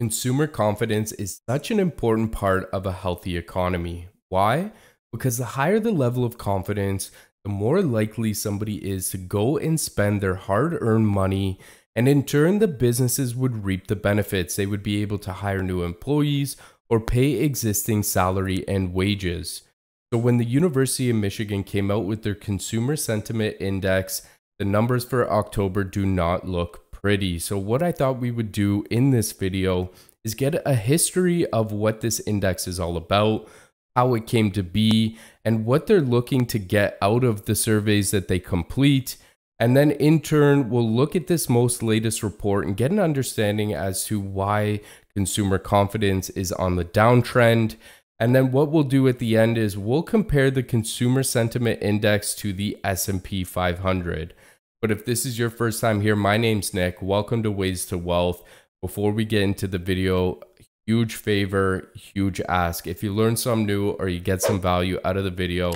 Consumer confidence is such an important part of a healthy economy. Why? Because the higher the level of confidence, the more likely somebody is to go and spend their hard earned money. And in turn, the businesses would reap the benefits. They would be able to hire new employees or pay existing salary and wages. So, when the University of Michigan came out with their Consumer Sentiment Index, the numbers for October do not look pretty. So what I thought we would do in this video is get a history of what this index is all about, how it came to be, and what they're looking to get out of the surveys that they complete. And then in turn, we'll look at this most latest report and get an understanding as to why consumer confidence is on the downtrend. And then what we'll do at the end is we'll compare the consumer sentiment index to the S&P 500. But if this is your first time here, my name's Nick. Welcome to Ways to Wealth. Before we get into the video, huge favor, huge ask. If you learn something new or you get some value out of the video,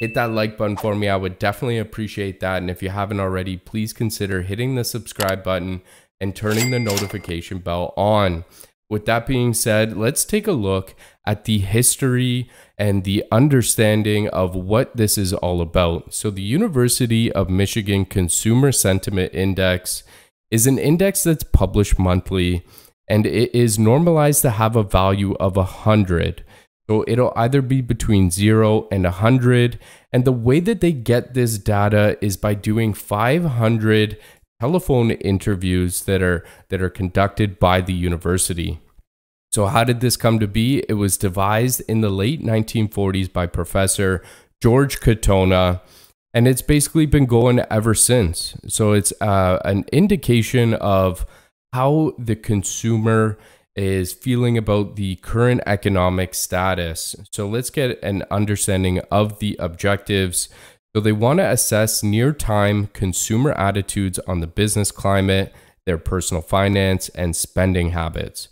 hit that like button for me. I would definitely appreciate that. And if you haven't already, please consider hitting the subscribe button and turning the notification bell on. With that being said, let's take a look at the history and the understanding of what this is all about. So, the University of Michigan Consumer Sentiment Index is an index that's published monthly and it is normalized to have a value of 100. So, it'll either be between 0 and 100. And the way that they get this data is by doing 500 telephone interviews that are that are conducted by the university. So how did this come to be? It was devised in the late 1940s by Professor George Katona, and it's basically been going ever since. So it's uh, an indication of how the consumer is feeling about the current economic status. So let's get an understanding of the objectives. So they want to assess near time consumer attitudes on the business climate, their personal finance, and spending habits,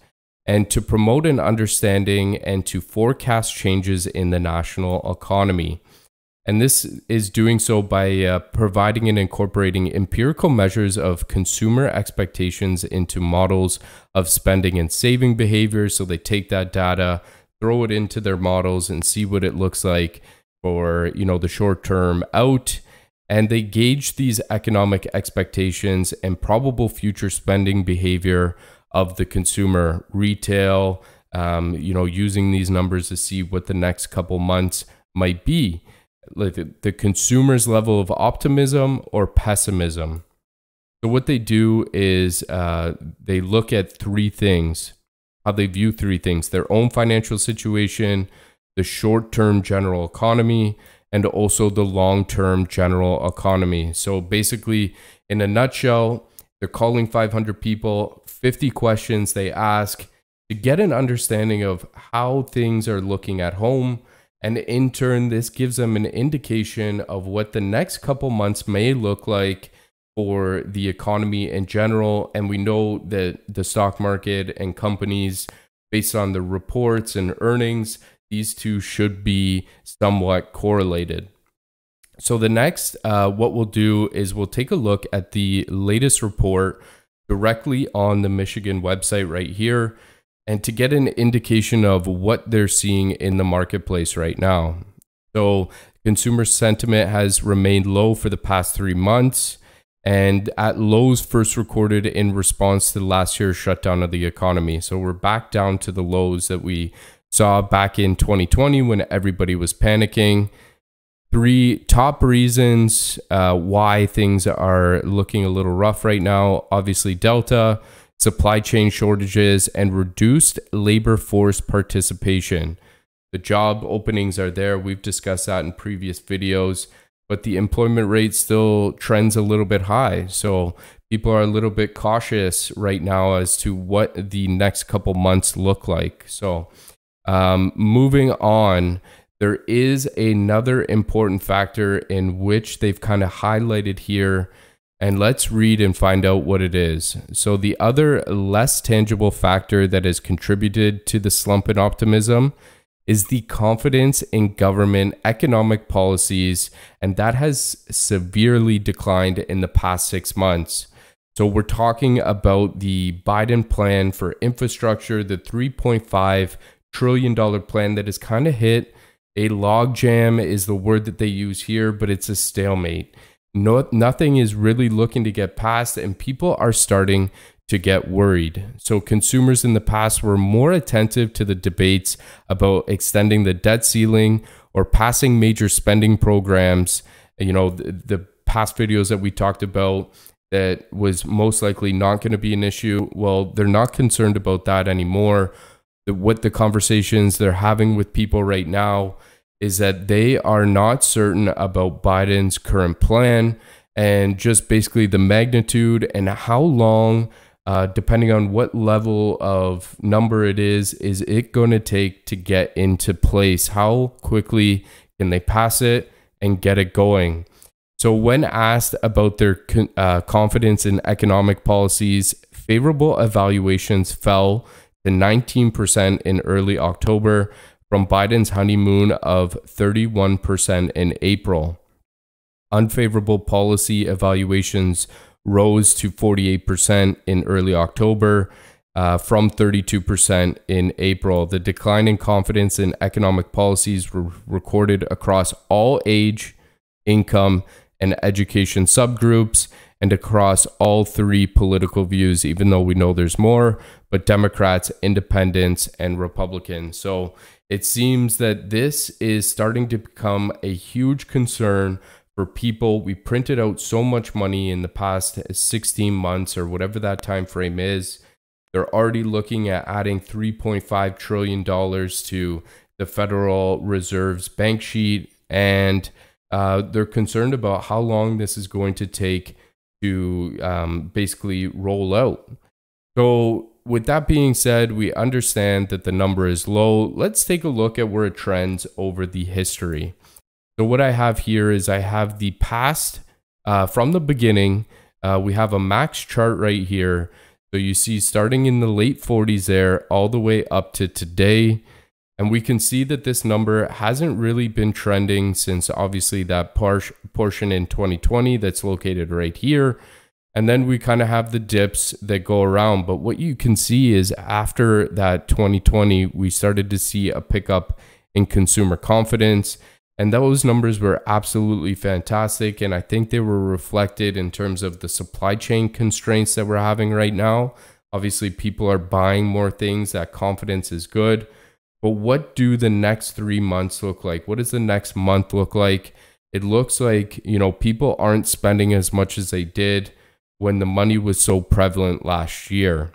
and to promote an understanding and to forecast changes in the national economy. And this is doing so by uh, providing and incorporating empirical measures of consumer expectations into models of spending and saving behavior. So they take that data, throw it into their models, and see what it looks like for you know the short term out and they gauge these economic expectations and probable future spending behavior of the consumer. Retail um, you know using these numbers to see what the next couple months might be. Like the, the consumer's level of optimism or pessimism? So what they do is uh, they look at three things how they view three things their own financial situation the short term general economy and also the long term general economy. So basically, in a nutshell, they're calling 500 people, 50 questions they ask to get an understanding of how things are looking at home. And in turn, this gives them an indication of what the next couple months may look like for the economy in general. And we know that the stock market and companies, based on the reports and earnings, these two should be somewhat correlated. So the next, uh, what we'll do is we'll take a look at the latest report directly on the Michigan website right here, and to get an indication of what they're seeing in the marketplace right now. So consumer sentiment has remained low for the past three months and at lows first recorded in response to last year's shutdown of the economy. So we're back down to the lows that we saw back in 2020 when everybody was panicking. Three top reasons uh, why things are looking a little rough right now. Obviously, Delta, supply chain shortages, and reduced labor force participation. The job openings are there. We've discussed that in previous videos, but the employment rate still trends a little bit high. So people are a little bit cautious right now as to what the next couple months look like. So, um, moving on, there is another important factor in which they've kind of highlighted here. And let's read and find out what it is. So, the other less tangible factor that has contributed to the slump in optimism is the confidence in government economic policies, and that has severely declined in the past six months. So we're talking about the Biden plan for infrastructure, the 3.5 trillion dollar plan that has kind of hit a logjam is the word that they use here, but it's a stalemate. No, nothing is really looking to get passed, and people are starting to get worried. So, consumers in the past were more attentive to the debates about extending the debt ceiling or passing major spending programs. You know, the, the past videos that we talked about that was most likely not going to be an issue. Well, they're not concerned about that anymore. The, what the conversations they're having with people right now is that they are not certain about Biden's current plan and just basically the magnitude and how long, uh, depending on what level of number it is, is it going to take to get into place? How quickly can they pass it and get it going? So, when asked about their uh, confidence in economic policies, favorable evaluations fell to 19% in early October from Biden's honeymoon of 31% in April. Unfavorable policy evaluations rose to 48% in early October uh, from 32% in April. The decline in confidence in economic policies were recorded across all age, income, and education subgroups and across all three political views, even though we know there's more, but Democrats, independents, and Republicans. So it seems that this is starting to become a huge concern for people. We printed out so much money in the past 16 months or whatever that time frame is. They're already looking at adding $3.5 trillion to the Federal Reserve's bank sheet. And uh, they're concerned about how long this is going to take to um, basically roll out. So, with that being said, we understand that the number is low. Let's take a look at where it trends over the history. So, what I have here is I have the past uh, from the beginning. Uh, we have a max chart right here. So, you see, starting in the late 40s there, all the way up to today. And we can see that this number hasn't really been trending since obviously that par- portion in 2020 that's located right here. And then we kind of have the dips that go around. But what you can see is after that 2020, we started to see a pickup in consumer confidence. And those numbers were absolutely fantastic. And I think they were reflected in terms of the supply chain constraints that we're having right now. Obviously, people are buying more things, that confidence is good. But what do the next three months look like? What does the next month look like? It looks like, you know, people aren't spending as much as they did when the money was so prevalent last year.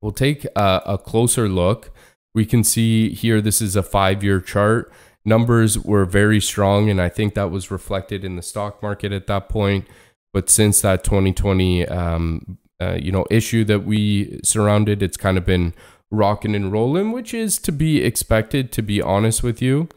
We'll take a, a closer look. We can see here, this is a five year chart. Numbers were very strong, and I think that was reflected in the stock market at that point. But since that 2020, um, uh, you know, issue that we surrounded, it's kind of been rocking and rolling, which is to be expected, to be honest with you.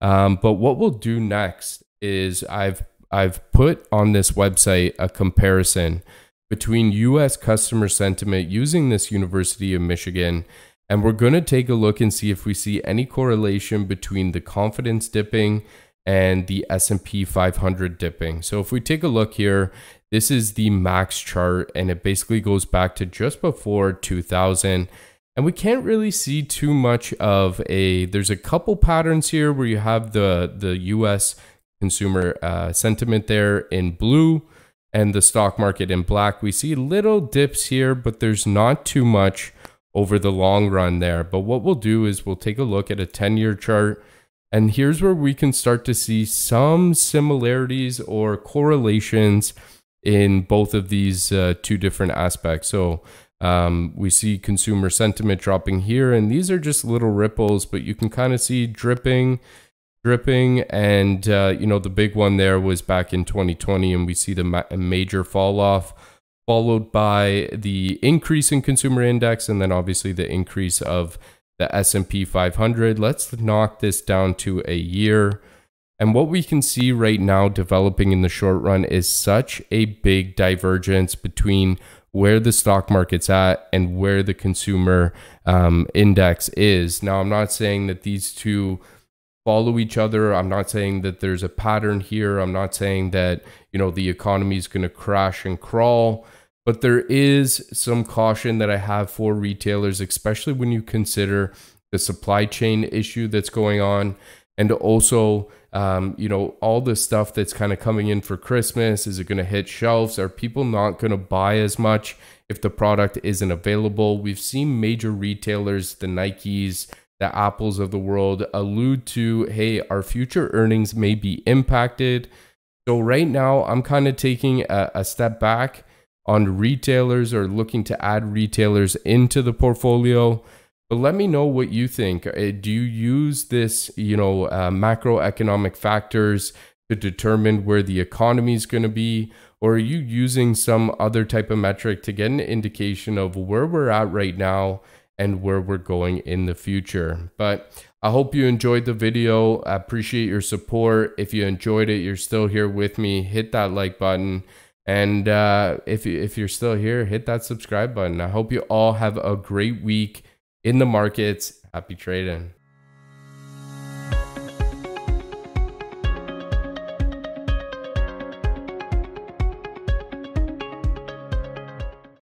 Um, but what we'll do next is I've I've put on this website a comparison between U.S. customer sentiment using this University of Michigan, and we're going to take a look and see if we see any correlation between the confidence dipping and the S&P 500 dipping. So if we take a look here, this is the max chart, and it basically goes back to just before 2000 and we can't really see too much of a there's a couple patterns here where you have the the us consumer uh, sentiment there in blue and the stock market in black. We see little dips here but there's not too much over the long run there. But what we'll do is we'll take a look at a 10 year chart and here's where we can start to see some similarities or correlations in both of these uh, two different aspects. So um, we see consumer sentiment dropping here, and these are just little ripples, but you can kind of see dripping, dripping, and uh, you know the big one there was back in 2020, and we see the ma- major fall off, followed by the increase in consumer index, and then obviously the increase of the S&P 500. Let's knock this down to a year. And what we can see right now developing in the short run is such a big divergence between where the stock market's at and where the consumer um, index is. Now, I'm not saying that these two follow each other. I'm not saying that there's a pattern here. I'm not saying that, you know, the economy is going to crash and crawl. But there is some caution that I have for retailers, especially when you consider the supply chain issue that's going on and also um, you know all the stuff that's kind of coming in for christmas is it going to hit shelves? Are people not going to buy as much if the product isn't available? We've seen major retailers the nikes the apples of the world allude to hey our future earnings may be impacted. So right now i'm kind of taking a, a step back on retailers or looking to add retailers into the portfolio let me know what you think. Uh, do you use this, you know, uh, macroeconomic factors to determine where the economy is going to be? Or are you using some other type of metric to get an indication of where we're at right now and where we're going in the future? But I hope you enjoyed the video. I appreciate your support. If you enjoyed it, you're still here with me, hit that like button. And uh, if, if you're still here, hit that subscribe button. I hope you all have a great week in the markets. Happy trading.